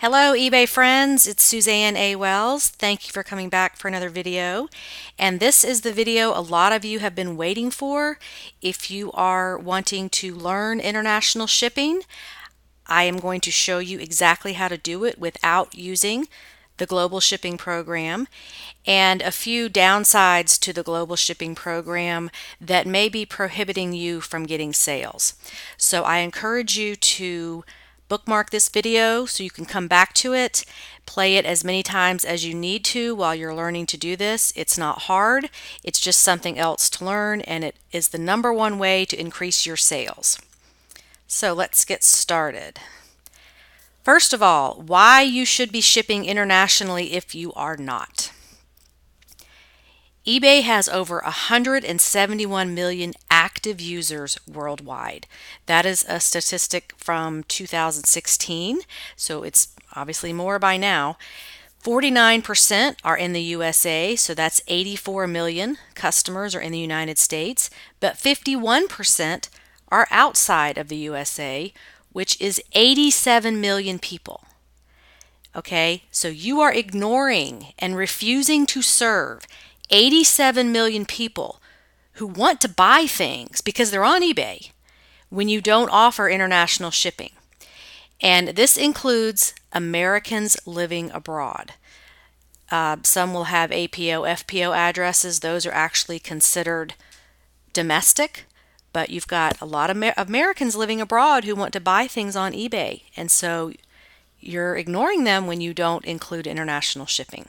Hello eBay friends, it's Suzanne A. Wells. Thank you for coming back for another video. And this is the video a lot of you have been waiting for. If you are wanting to learn international shipping, I am going to show you exactly how to do it without using the Global Shipping Program and a few downsides to the Global Shipping Program that may be prohibiting you from getting sales. So I encourage you to bookmark this video so you can come back to it. Play it as many times as you need to while you're learning to do this. It's not hard, it's just something else to learn, and it is the number one way to increase your sales. So let's get started. First of all, why you should be shipping internationally if you are not eBay has over 171 million active users worldwide. That is a statistic from 2016, so it's obviously more by now. 49% are in the USA, so that's 84 million customers are in the United States, but 51% are outside of the USA, which is 87 million people. Okay, so you are ignoring and refusing to serve 87 million people who want to buy things because they're on eBay when you don't offer international shipping. And this includes Americans living abroad. Uh, some will have APO, FPO addresses. Those are actually considered domestic, but you've got a lot of Amer- Americans living abroad who want to buy things on eBay. And so you're ignoring them when you don't include international shipping.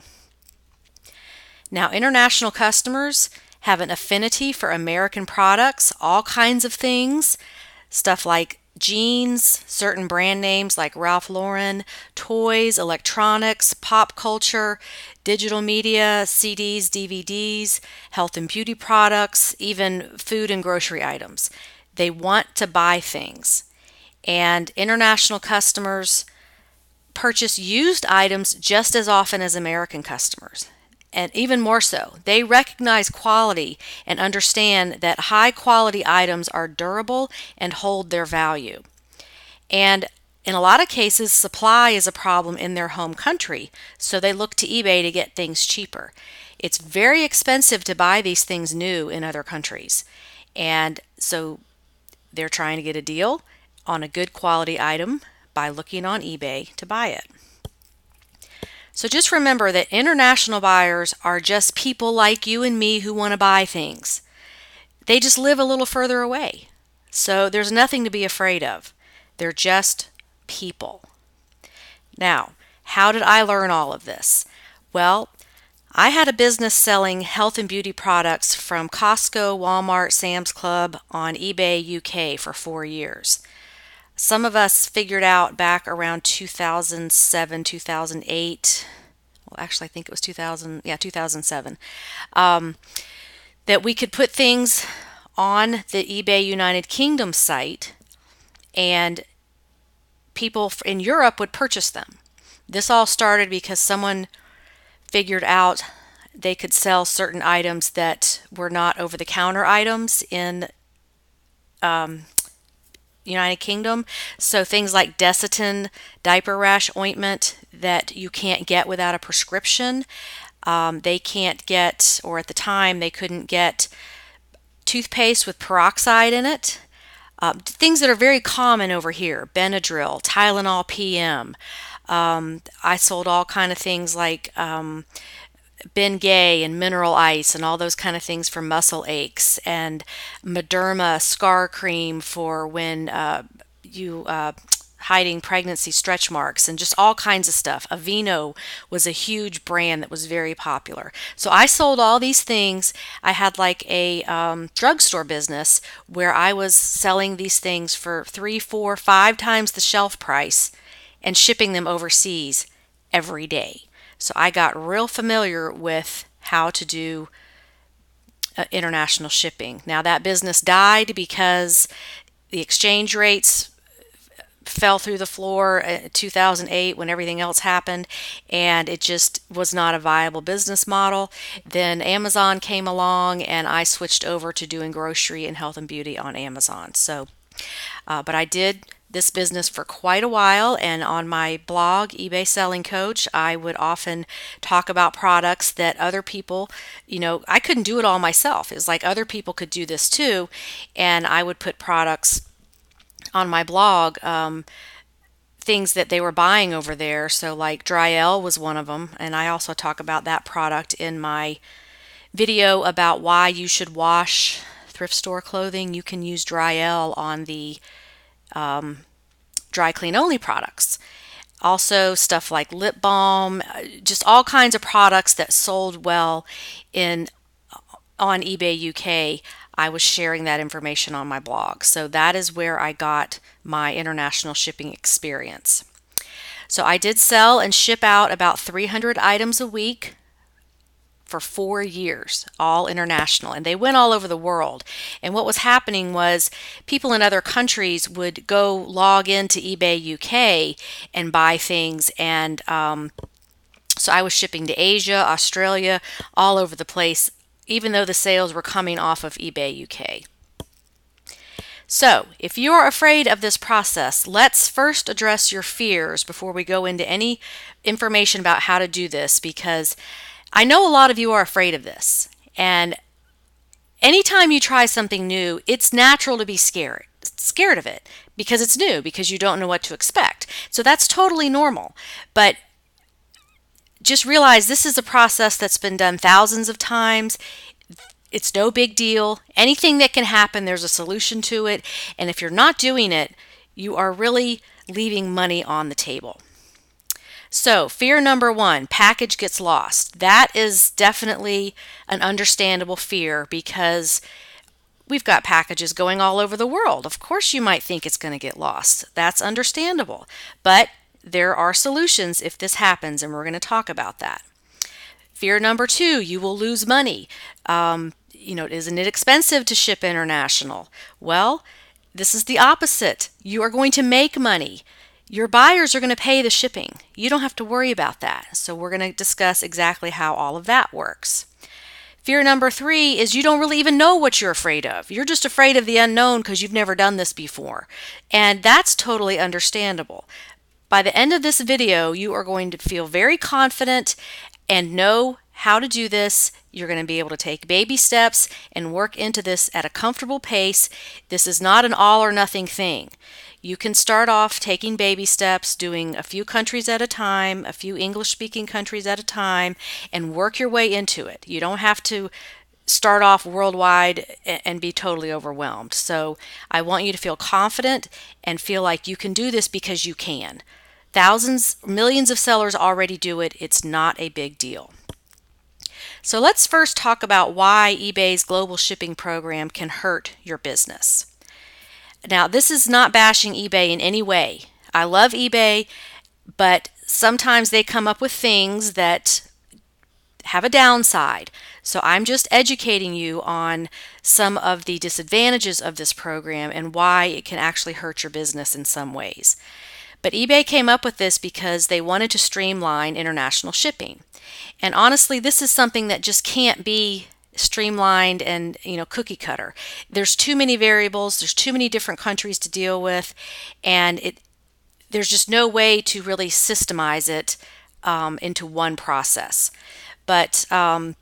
Now, international customers have an affinity for American products, all kinds of things, stuff like jeans, certain brand names like Ralph Lauren, toys, electronics, pop culture, digital media, CDs, DVDs, health and beauty products, even food and grocery items. They want to buy things. And international customers purchase used items just as often as American customers and even more so, they recognize quality and understand that high quality items are durable and hold their value. And in a lot of cases, supply is a problem in their home country, so they look to eBay to get things cheaper. It's very expensive to buy these things new in other countries. And so they're trying to get a deal on a good quality item by looking on eBay to buy it. So just remember that international buyers are just people like you and me who want to buy things. They just live a little further away. So there's nothing to be afraid of. They're just people. Now, how did I learn all of this? Well, I had a business selling health and beauty products from Costco, Walmart, Sam's Club on eBay UK for four years. Some of us figured out back around 2007, 2008. Well, actually, I think it was 2000. Yeah, 2007. Um, that we could put things on the eBay United Kingdom site, and people in Europe would purchase them. This all started because someone figured out they could sell certain items that were not over the counter items in um, United Kingdom. So things like Desitin diaper rash ointment that you can't get without a prescription. Um, they can't get, or at the time, they couldn't get toothpaste with peroxide in it. Uh, things that are very common over here Benadryl, Tylenol PM. Um, I sold all kind of things like um, Bengay and mineral ice and all those kind of things for muscle aches and Mederma scar cream for when uh, you uh, hiding pregnancy stretch marks and just all kinds of stuff. Aveeno was a huge brand that was very popular. So I sold all these things. I had like a um, drugstore business where I was selling these things for three, four, five times the shelf price and shipping them overseas every day. So I got real familiar with how to do uh, international shipping. Now, that business died because the exchange rates fell through the floor in 2008 when everything else happened and it just was not a viable business model then amazon came along and i switched over to doing grocery and health and beauty on amazon so uh, but i did this business for quite a while, and on my blog, eBay Selling Coach, I would often talk about products that other people, you know, I couldn't do it all myself. It's like other people could do this too, and I would put products on my blog. Um, things that they were buying over there. So, like Dryel was one of them, and I also talk about that product in my video about why you should wash thrift store clothing. You can use Dryel on the um, dry clean only products. Also, stuff like lip balm, uh, just all kinds of products that sold well in on eBay UK. I was sharing that information on my blog. So that is where I got my international shipping experience. So I did sell and ship out about 300 items a week for four years, all international, and they went all over the world. And what was happening was people in other countries would go log into eBay UK and buy things, and um, so I was shipping to Asia, Australia, all over the place, even though the sales were coming off of eBay UK. So, if you are afraid of this process, let's first address your fears before we go into any information about how to do this because I know a lot of you are afraid of this. And anytime you try something new, it's natural to be scared scared of it because it's new because you don't know what to expect. So that's totally normal. But just realize this is a process that's been done thousands of times. It's no big deal. Anything that can happen, there's a solution to it. And if you're not doing it, you are really leaving money on the table. So, fear number one package gets lost. That is definitely an understandable fear because we've got packages going all over the world. Of course, you might think it's going to get lost. That's understandable. But there are solutions if this happens, and we're going to talk about that. Fear number two you will lose money. Um, you know, isn't it expensive to ship international? Well, this is the opposite. You are going to make money. Your buyers are going to pay the shipping. You don't have to worry about that. So, we're going to discuss exactly how all of that works. Fear number three is you don't really even know what you're afraid of. You're just afraid of the unknown because you've never done this before. And that's totally understandable. By the end of this video, you are going to feel very confident and know how to do this. You're going to be able to take baby steps and work into this at a comfortable pace. This is not an all or nothing thing. You can start off taking baby steps, doing a few countries at a time, a few English speaking countries at a time, and work your way into it. You don't have to start off worldwide and be totally overwhelmed. So I want you to feel confident and feel like you can do this because you can. Thousands, millions of sellers already do it. It's not a big deal. So let's first talk about why eBay's global shipping program can hurt your business. Now, this is not bashing eBay in any way. I love eBay, but sometimes they come up with things that have a downside. So I'm just educating you on some of the disadvantages of this program and why it can actually hurt your business in some ways. But eBay came up with this because they wanted to streamline international shipping. And honestly, this is something that just can't be streamlined and you know cookie cutter there's too many variables there's too many different countries to deal with and it there's just no way to really systemize it um, into one process but um,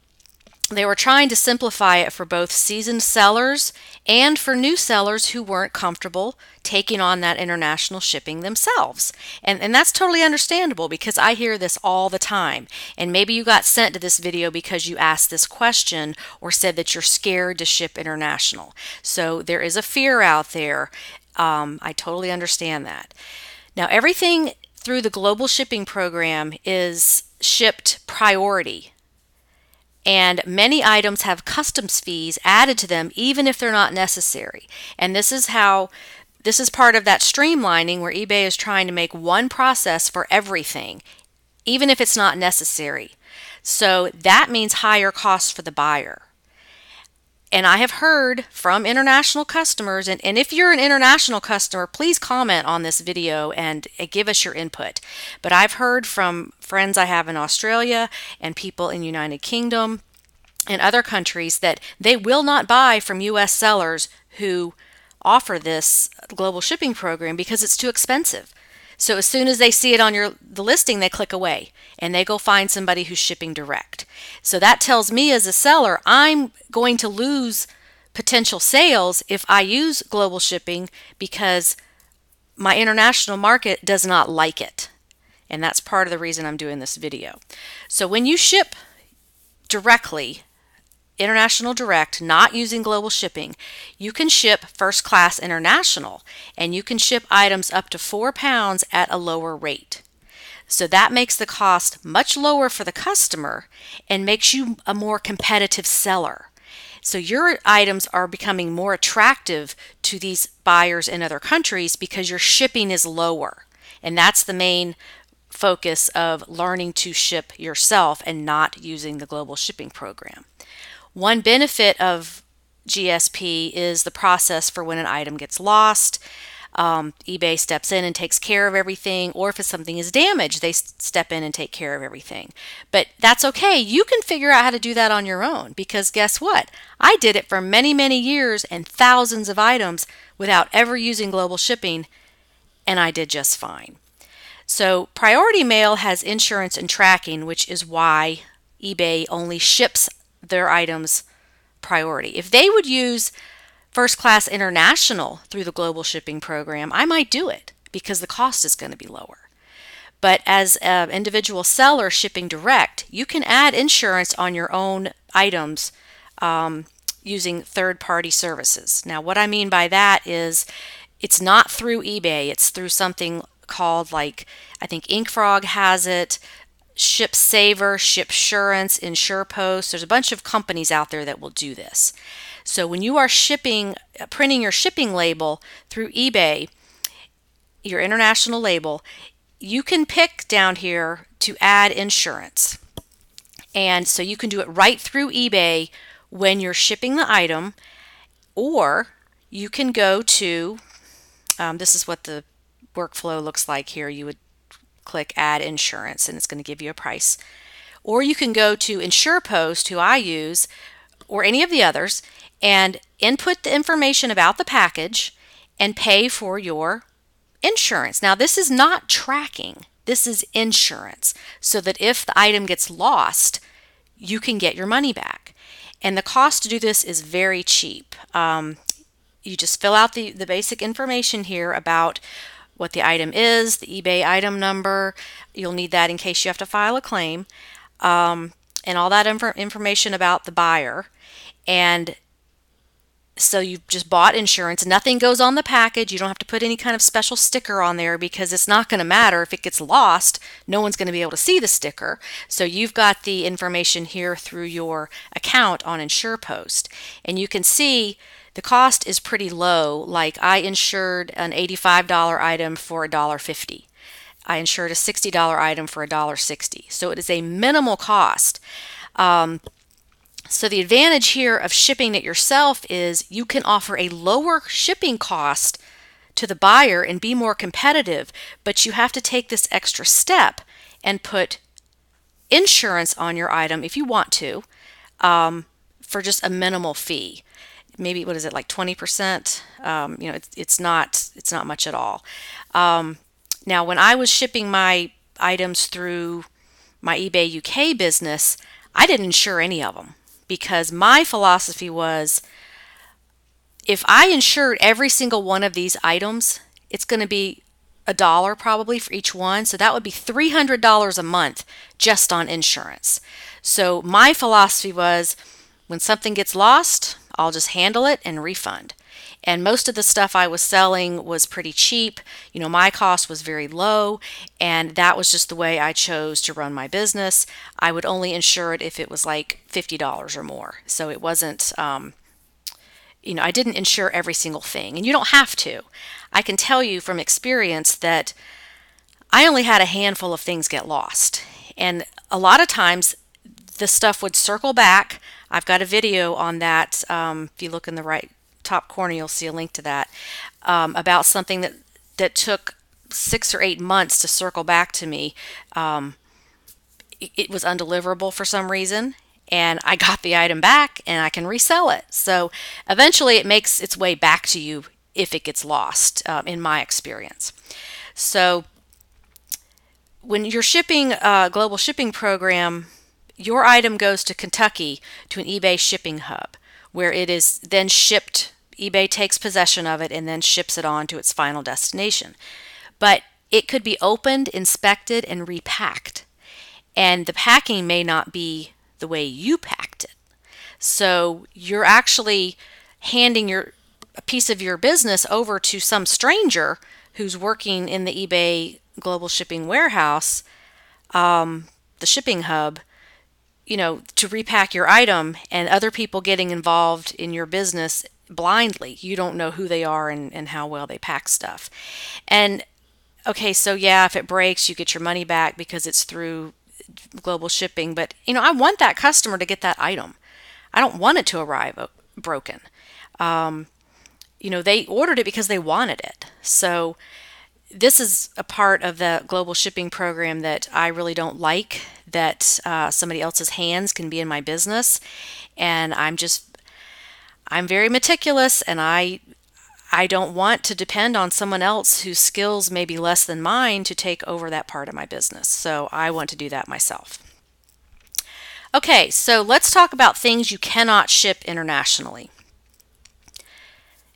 they were trying to simplify it for both seasoned sellers and for new sellers who weren't comfortable taking on that international shipping themselves. And, and that's totally understandable because I hear this all the time. And maybe you got sent to this video because you asked this question or said that you're scared to ship international. So there is a fear out there. Um, I totally understand that. Now, everything through the global shipping program is shipped priority and many items have customs fees added to them even if they're not necessary. And this is how this is part of that streamlining where eBay is trying to make one process for everything, even if it's not necessary. So that means higher costs for the buyer. And I have heard from international customers, and, and if you're an international customer, please comment on this video and uh, give us your input. But I've heard from friends I have in Australia and people in United Kingdom and other countries that they will not buy from US sellers who offer this global shipping program because it's too expensive. So as soon as they see it on your the listing, they click away and they go find somebody who's shipping direct. So that tells me as a seller, I'm going to lose potential sales if I use global shipping because my international market does not like it. And that's part of the reason I'm doing this video. So when you ship directly, international direct, not using global shipping, you can ship first class international and you can ship items up to four pounds at a lower rate. So that makes the cost much lower for the customer and makes you a more competitive seller. So your items are becoming more attractive to these buyers in other countries because your shipping is lower. And that's the main focus of learning to ship yourself and not using the global shipping program. One benefit of GSP is the process for when an item gets lost. Um, eBay steps in and takes care of everything, or if something is damaged, they step in and take care of everything. But that's okay. You can figure out how to do that on your own because guess what? I did it for many, many years and thousands of items without ever using global shipping, and I did just fine. So, Priority Mail has insurance and tracking, which is why eBay only ships their items priority. If they would use first class international through the global shipping program, I might do it because the cost is going to be lower. But as an individual seller shipping direct, you can add insurance on your own items um, using third party services. Now, what I mean by that is it's not through eBay, it's through something called like I think InkFrog has it, ShipSaver, ShipSurance, InsurePost. There's a bunch of companies out there that will do this. So when you are shipping, printing your shipping label through eBay, your international label, you can pick down here to add insurance. And so you can do it right through eBay when you're shipping the item, or you can go to um, this is what the workflow looks like here. You would click add insurance and it's going to give you a price. Or you can go to InsurePost, who I use, or any of the others, and input the information about the package and pay for your insurance. Now, this is not tracking, this is insurance, so that if the item gets lost, you can get your money back. And the cost to do this is very cheap. Um, you just fill out the, the basic information here about what the item is, the eBay item number. You'll need that in case you have to file a claim, um, and all that inf- information about the buyer. And so you've just bought insurance. Nothing goes on the package. You don't have to put any kind of special sticker on there because it's not going to matter if it gets lost. No one's going to be able to see the sticker. So you've got the information here through your account on InsurePost, and you can see the cost is pretty low. Like I insured an $85 item for $1.50. I insured a $60 item for $1.60. So it is a minimal cost. Um, so the advantage here of shipping it yourself is you can offer a lower shipping cost to the buyer and be more competitive, but you have to take this extra step and put insurance on your item if you want to um, for just a minimal fee maybe what is it like 20%? Um, you know, it's, it's not it's not much at all. Um, now, when I was shipping my items through my eBay UK business, I didn't insure any of them because my philosophy was if I insured every single one of these items, it's going to be a dollar probably for each one. So that would be $300 a month just on insurance. So my philosophy was when something gets lost, I'll just handle it and refund. And most of the stuff I was selling was pretty cheap. You know, my cost was very low, and that was just the way I chose to run my business. I would only insure it if it was like $50 or more. So it wasn't, um, you know, I didn't insure every single thing, and you don't have to. I can tell you from experience that I only had a handful of things get lost. And a lot of times the stuff would circle back. I've got a video on that. Um, if you look in the right top corner, you'll see a link to that um, about something that that took six or eight months to circle back to me. Um, it, was undeliverable for some reason, and I got the item back and I can resell it. So eventually, it makes its way back to you if it gets lost, um, in my experience. So, when you're shipping a global shipping program, your item goes to Kentucky to an eBay shipping hub where it is then shipped. eBay takes possession of it and then ships it on to its final destination. But it could be opened, inspected, and repacked. And the packing may not be the way you packed it. So you're actually handing your a piece of your business over to some stranger who's working in the eBay global shipping warehouse, um, the shipping hub, you know, to repack your item and other people getting involved in your business blindly. You don't know who they are and, and how well they pack stuff. And okay, so yeah, if it breaks, you get your money back because it's through global shipping. But, you know, I want that customer to get that item. I don't want it to arrive broken. Um, you know, they ordered it because they wanted it. So, this is a part of the global shipping program that I really don't like that uh, somebody else's hands can be in my business. And I'm just, I'm very meticulous and I, I don't want to depend on someone else whose skills may be less than mine to take over that part of my business. So I want to do that myself. Okay, so let's talk about things you cannot ship internationally.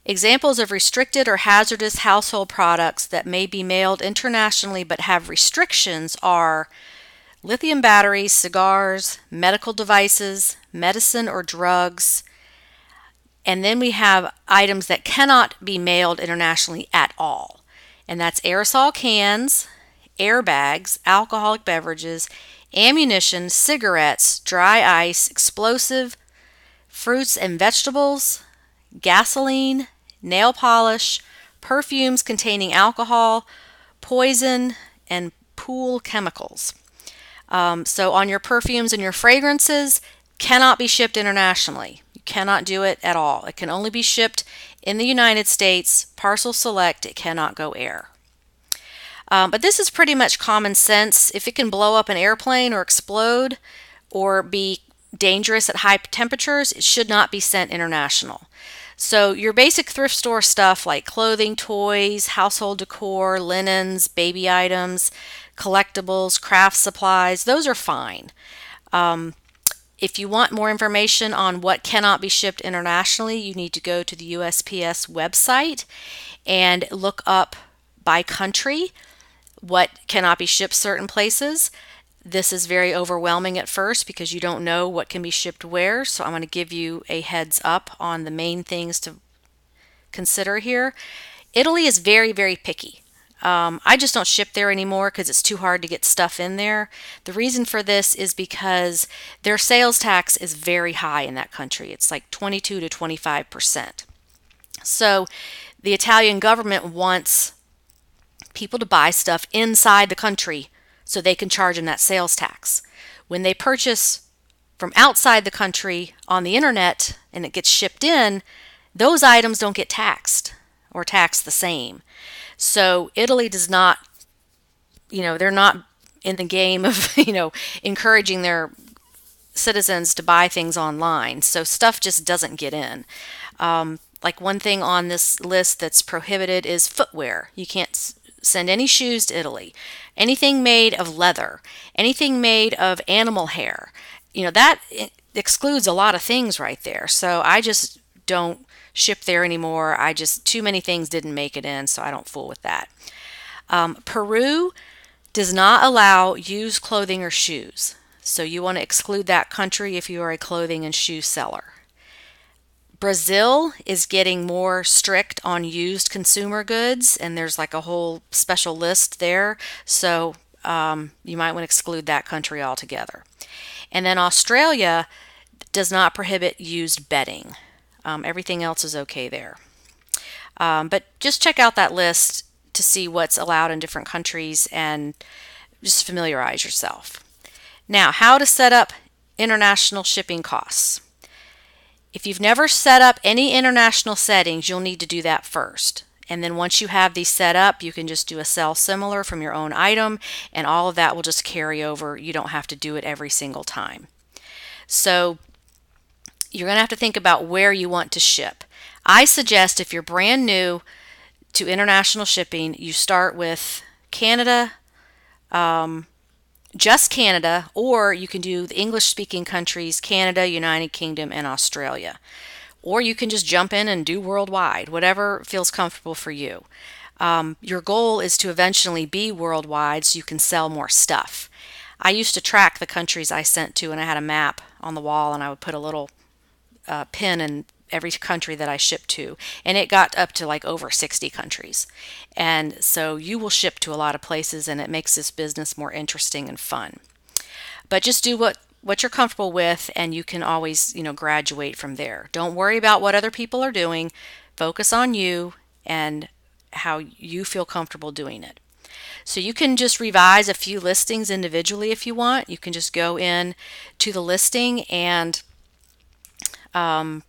Examples of restricted or hazardous household products that may be mailed internationally but have restrictions are lithium batteries, cigars, medical devices, medicine or drugs. And then we have items that cannot be mailed internationally at all. And that's aerosol cans, airbags, alcoholic beverages, ammunition, cigarettes, dry ice, explosive, fruits and vegetables, gasoline, nail polish, perfumes containing alcohol, poison, and pool chemicals. Um, so, on your perfumes and your fragrances, cannot be shipped internationally. You cannot do it at all. It can only be shipped in the United States, parcel select, it cannot go air. Um, but this is pretty much common sense. If it can blow up an airplane or explode or be dangerous at high temperatures, it should not be sent international. So, your basic thrift store stuff like clothing, toys, household decor, linens, baby items, collectibles, craft supplies, those are fine. Um, if you want more information on what cannot be shipped internationally, you need to go to the USPS website and look up by country what cannot be shipped certain places. This is very overwhelming at first because you don't know what can be shipped where. So I'm going to give you a heads up on the main things to consider here. Italy is very, very picky. Um, I just don't ship there anymore because it's too hard to get stuff in there. The reason for this is because their sales tax is very high in that country. It's like 22 to 25 percent. So the Italian government wants people to buy stuff inside the country so they can charge them that sales tax. When they purchase from outside the country on the internet and it gets shipped in, those items don't get taxed or taxed the same. So Italy does not, you know, they're not in the game of, you know, encouraging their citizens to buy things online. So stuff just doesn't get in. Um, like one thing on this list that's prohibited is footwear. You can't send any shoes to Italy. Anything made of leather, anything made of animal hair. You know, that excludes a lot of things right there. So I just don't ship there anymore. I just, too many things didn't make it in, so I don't fool with that. Um, Peru does not allow used clothing or shoes. So you want to exclude that country if you are a clothing and shoe seller. Brazil is getting more strict on used consumer goods, and there's like a whole special list there. So um, you might want to exclude that country altogether. And then Australia does not prohibit used bedding. Um, everything else is okay there. Um, but just check out that list to see what's allowed in different countries and just familiarize yourself. Now, how to set up international shipping costs. If you've never set up any international settings, you'll need to do that first. And then once you have these set up, you can just do a sell similar from your own item, and all of that will just carry over. You don't have to do it every single time. So you're going to have to think about where you want to ship. I suggest if you're brand new, to international shipping, you start with Canada, um, just Canada, or you can do the English speaking countries Canada, United Kingdom, and Australia. Or you can just jump in and do worldwide, whatever feels comfortable for you. Um, your goal is to eventually be worldwide so you can sell more stuff. I used to track the countries I sent to, and I had a map on the wall, and I would put a little uh, pin in every country that I shipped to, and it got up to like over 60 countries. And so you will ship to a lot of places, and it makes this business more interesting and fun. But just do what what you're comfortable with and you can always you know graduate from there don't worry about what other people are doing focus on you and how you feel comfortable doing it so you can just revise a few listings individually if you want you can just go in to the listing and um,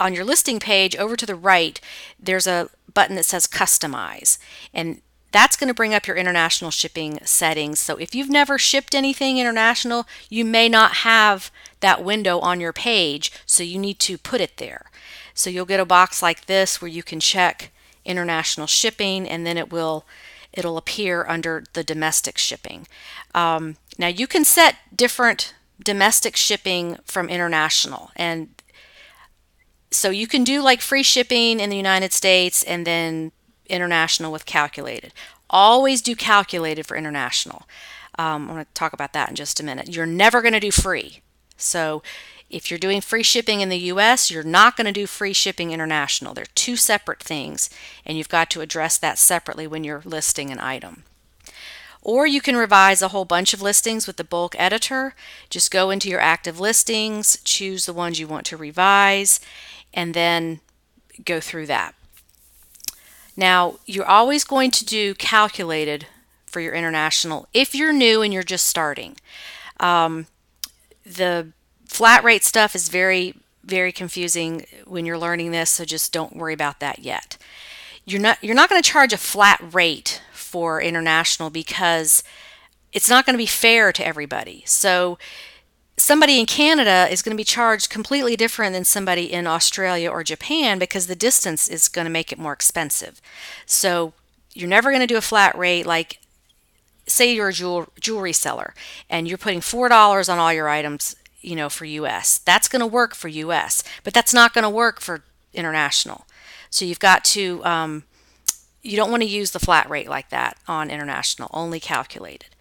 on your listing page over to the right, there's a button that says customize. And that's going to bring up your international shipping settings. So if you've never shipped anything international, you may not have that window on your page, so you need to put it there. So you'll get a box like this where you can check international shipping and then it will it'll appear under the domestic shipping. Um, now you can set different domestic shipping from international and so you can do like free shipping in the United States and then international with calculated. Always do calculated for international. Um, I'm going to talk about that in just a minute. You're never going to do free. So if you're doing free shipping in the US, you're not going to do free shipping international. They're two separate things, and you've got to address that separately when you're listing an item. Or you can revise a whole bunch of listings with the bulk editor. Just go into your active listings, choose the ones you want to revise, and then go through that. Now, you're always going to do calculated for your international if you're new and you're just starting. Um, the flat rate stuff is very, very confusing when you're learning this, so just don't worry about that yet. You're not you're not going to charge a flat rate for international because it's not going to be fair to everybody. So somebody in Canada is going to be charged completely different than somebody in Australia or Japan because the distance is going to make it more expensive. So you're never going to do a flat rate like say you're a jewel, jewelry seller and you're putting $4 on all your items, you know, for US. That's going to work for US, but that's not going to work for international. So you've got to um, you don't want to use the flat rate like that on international, only calculated.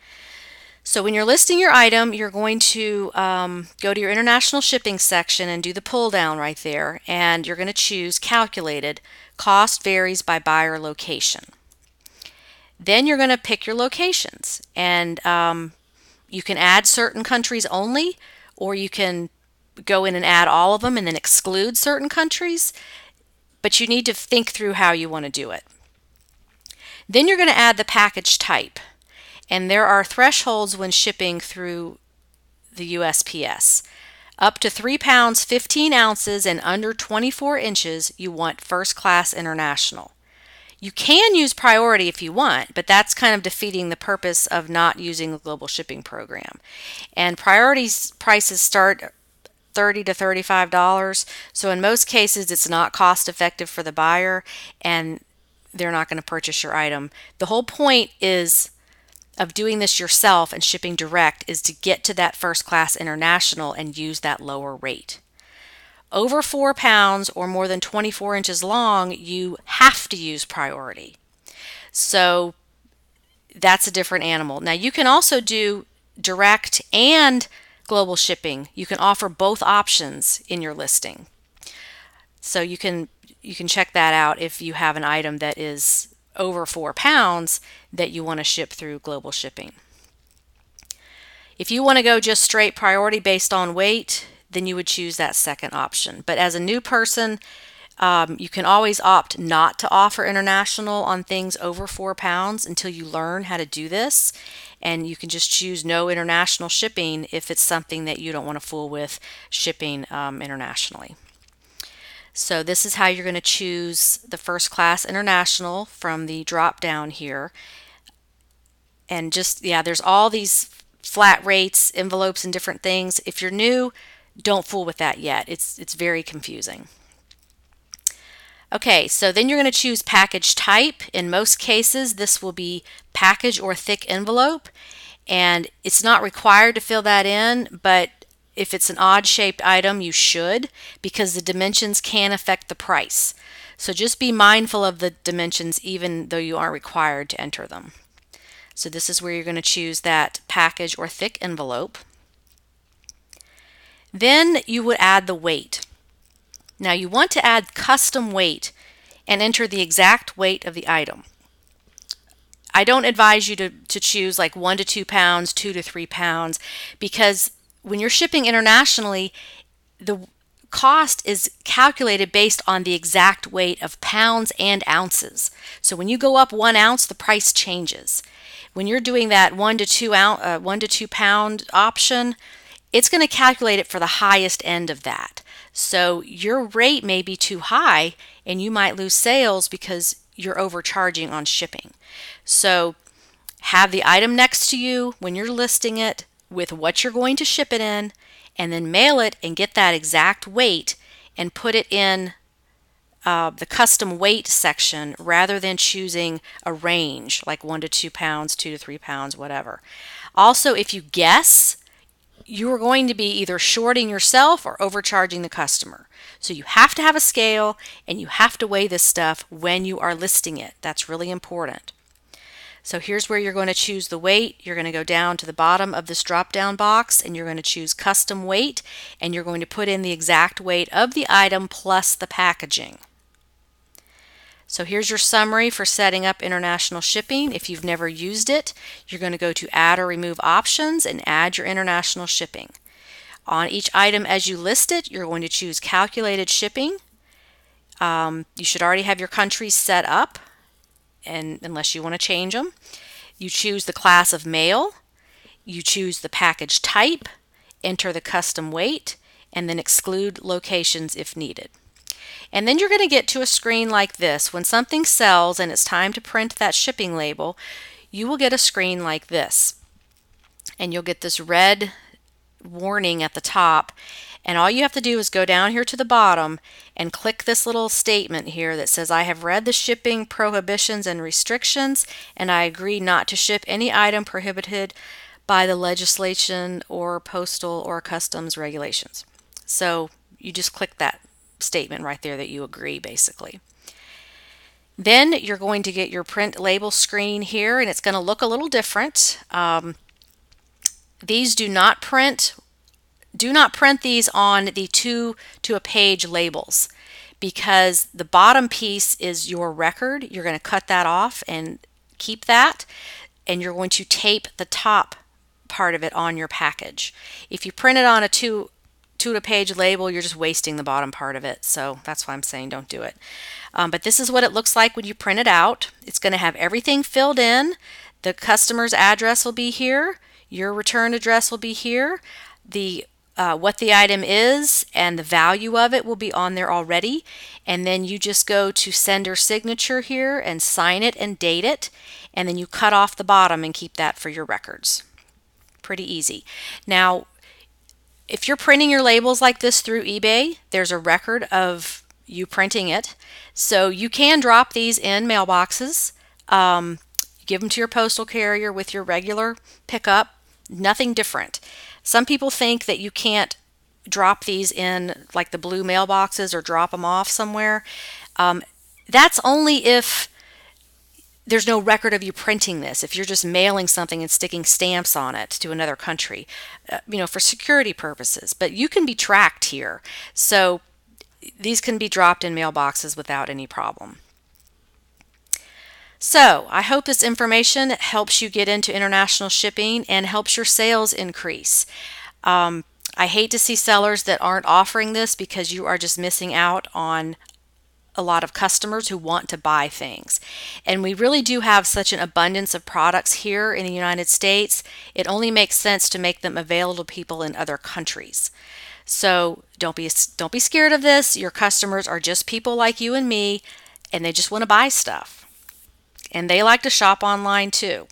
So when you're listing your item, you're going to um, go to your international shipping section and do the pull down right there, and you're going to choose calculated. Cost varies by buyer location. Then you're going to pick your locations, and um, you can add certain countries only, or you can go in and add all of them and then exclude certain countries. But you need to think through how you want to do it. Then you're going to add the package type and there are thresholds when shipping through the USPS. Up to 3 pounds 15 ounces and under 24 inches, you want first class international. You can use priority if you want, but that's kind of defeating the purpose of not using the global shipping program. And priority prices start 30 to 35 dollars. So in most cases it's not cost effective for the buyer and they're not going to purchase your item. The whole point is of doing this yourself and shipping direct is to get to that first class international and use that lower rate. Over four pounds or more than 24 inches long, you have to use priority. So that's a different animal. Now, you can also do direct and global shipping. You can offer both options in your listing. So you can you can check that out if you have an item that is over four pounds that you want to ship through global shipping. If you want to go just straight priority based on weight, then you would choose that second option. But as a new person, um, you can always opt not to offer international on things over four pounds until you learn how to do this. And you can just choose no international shipping if it's something that you don't want to fool with shipping um, internationally. So this is how you're going to choose the first class international from the drop down here. And just, yeah, there's all these flat rates, envelopes, and different things. If you're new, don't fool with that yet. It's, it's very confusing. Okay, so then you're going to choose package type. In most cases, this will be package or thick envelope, and it's not required to fill that in, but if it's an odd shaped item, you should because the dimensions can affect the price. So just be mindful of the dimensions even though you aren't required to enter them. So this is where you're going to choose that package or thick envelope. Then you would add the weight. Now you want to add custom weight and enter the exact weight of the item. I don't advise you to, to choose like one to two pounds, two to three pounds, because when you're shipping internationally, the cost is calculated based on the exact weight of pounds and ounces. So when you go up one ounce, the price changes. When you're doing that one to two ounce, uh, one to two pound option, it's going to calculate it for the highest end of that. So your rate may be too high, and you might lose sales because you're overcharging on shipping. So have the item next to you when you're listing it with what you're going to ship it in and then mail it and get that exact weight and put it in uh, the custom weight section rather than choosing a range like one to two pounds, two to three pounds, whatever. Also, if you guess, you are going to be either shorting yourself or overcharging the customer. So you have to have a scale and you have to weigh this stuff when you are listing it. That's really important. So here's where you're going to choose the weight. You're going to go down to the bottom of this drop down box and you're going to choose custom weight and you're going to put in the exact weight of the item plus the packaging. So here's your summary for setting up international shipping. If you've never used it, you're going to go to add or remove options and add your international shipping. On each item as you list it, you're going to choose calculated shipping. Um, you should already have your countries set up and unless you want to change them. You choose the class of mail, you choose the package type, enter the custom weight, and then exclude locations if needed. And then you're going to get to a screen like this. When something sells and it's time to print that shipping label, you will get a screen like this. And you'll get this red warning at the top and all you have to do is go down here to the bottom and click this little statement here that says, I have read the shipping prohibitions and restrictions, and I agree not to ship any item prohibited by the legislation or postal or customs regulations. So you just click that statement right there that you agree, basically. Then you're going to get your print label screen here, and it's going to look a little different. Um, these do not print do not print these on the two to a page labels because the bottom piece is your record. You're going to cut that off and keep that, and you're going to tape the top part of it on your package. If you print it on a two two to a page label, you're just wasting the bottom part of it. So that's why I'm saying don't do it. Um, but this is what it looks like when you print it out. It's going to have everything filled in. The customer's address will be here. Your return address will be here. The uh, what the item is and the value of it will be on there already. And then you just go to sender signature here and sign it and date it. And then you cut off the bottom and keep that for your records. Pretty easy. Now, if you're printing your labels like this through eBay, there's a record of you printing it. So you can drop these in mailboxes. Um, give them to your postal carrier with your regular pickup. Nothing different. Some people think that you can't drop these in like the blue mailboxes or drop them off somewhere. Um, that's only if there's no record of you printing this. If you're just mailing something and sticking stamps on it to another country, uh, you know, for security purposes. But you can be tracked here. So these can be dropped in mailboxes without any problem. So, I hope this information helps you get into international shipping and helps your sales increase. Um, I hate to see sellers that aren't offering this because you are just missing out on a lot of customers who want to buy things. And we really do have such an abundance of products here in the United States, it only makes sense to make them available to people in other countries. So don't be don't be scared of this. Your customers are just people like you and me and they just want to buy stuff and they like to shop online too.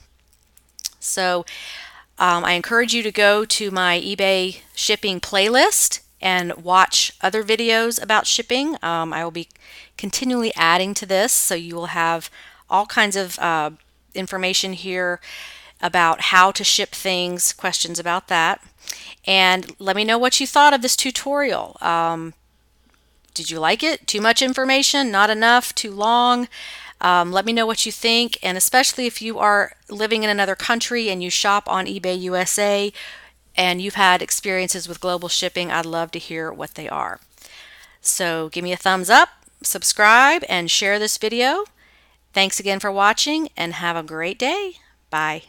So um, I encourage you to go to my eBay shipping playlist and watch other videos about shipping. Um, I will be continually adding to this, so you will have all kinds of uh, information here about how to ship things, questions about that. And let me know what you thought of this tutorial. Um, did you like it? Too much information? Not enough? Too long? Um, let me know what you think, and especially if you are living in another country and you shop on eBay USA and you've had experiences with global shipping, I'd love to hear what they are. So give me a thumbs up, subscribe, and share this video. Thanks again for watching, and have a great day. Bye.